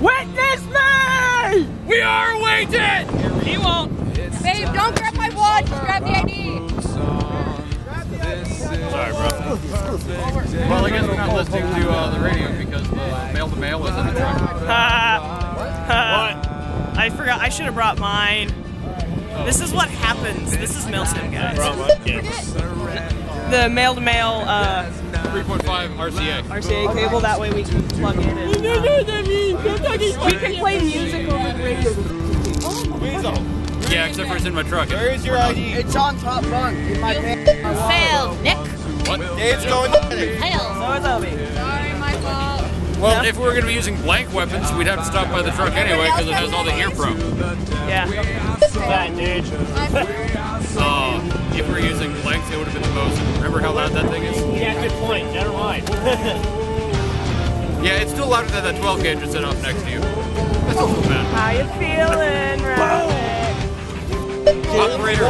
Witness me! We are waiting! He won't. Babe, don't grab my watch. Just grab the ID. Sorry, bro. Well, I guess we're not listening to uh, the radio because the male to male was in the truck. what? I forgot. I should have brought mine. This is what happens. This is Milsim, guys. The male to male uh, 3.5 RCA. RCA cable. That way we can plug in and. Uh, we can play music over the radio. Yeah, except for it's in my truck. Where is your ID? It's on top bunk in my pants. Failed, Nick. What? Dave's going. Failed. So is Obi. Sorry, my fault. Well, if we were going to be using blank weapons, we'd have to stop by the truck anyway because it has all the ear pro. Yeah. That dude. Yeah, it's still louder than that 12 gauge that's set off next to you. That's also bad. How you feeling, Rabbit? Operator,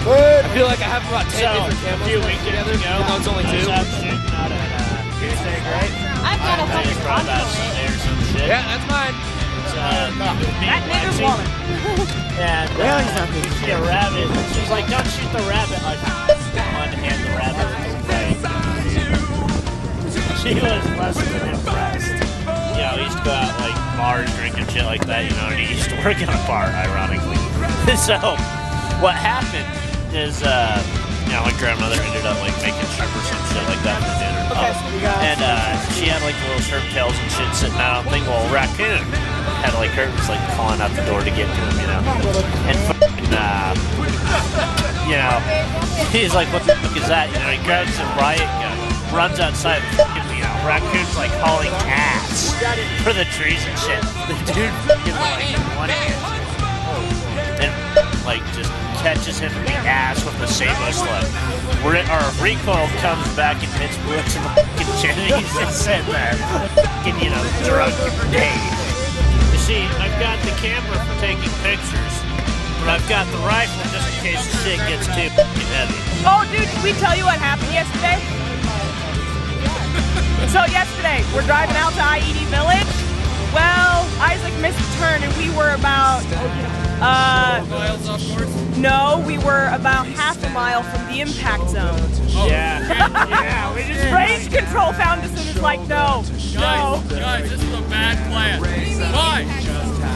Good. I feel like I have about 10 different cameras. A few weekends ago, even though it's only two. I was shooting out at uh, Goose right? I've got a I think fucking it's probably about condom. Sunday or some shit. Yeah, that's mine. It's, uh, That and nigger's Lexi, woman. And uh, we see a rabbit. She's like, You know, he used to go out like bars, drinking shit like that. You know, and he used to work in a bar, ironically. so, what happened is, uh, you know, my grandmother ended up like making shrimp or some shit like that for dinner. Okay, And uh, she had like little shrimp tails and shit sitting out. Thing, well, raccoon had like her was like calling out the door to get to him, you know. And fucking, uh, you know, he's like, what the fuck is that? You know, he grabs a riot gun, runs outside, fucking, you know, raccoon's like hauling ass for the trees and shit. The dude fucking like hand and like just catches him in the ass with the sabot slug. We're our recoil comes back and hits Brooks in the fucking chin and he's just sitting there, fucking, you know, drunk Dave. You see, I've got the camera for taking pictures, but I've got the rifle just in case the shit gets too fucking heavy. Oh, dude, did we tell you what happened yesterday? So yesterday, we're driving out to IED Village. Well, Isaac missed a turn, and we were about uh, miles off course. no, we were about half a mile from the impact zone. Yeah, yeah, we just Range control found us and is like, no, no. Guys, guys, this is a bad plan. Why?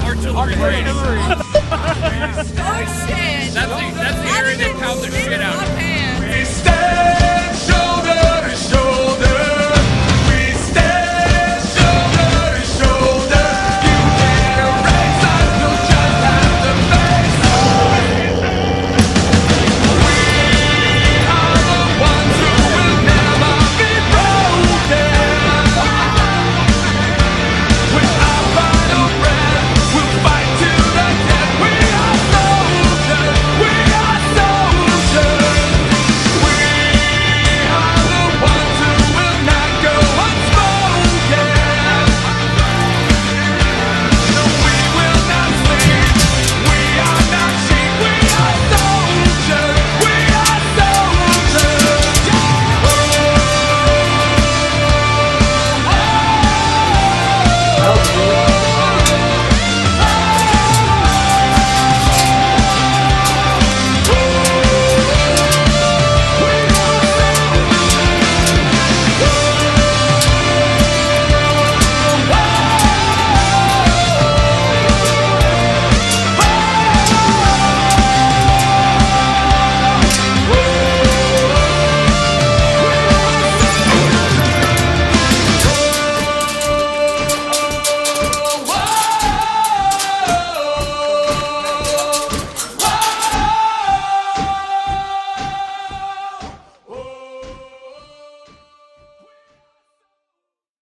Artillery range. Oh shit. That's the, that's the area they pound the shit out of. Left hand. Stay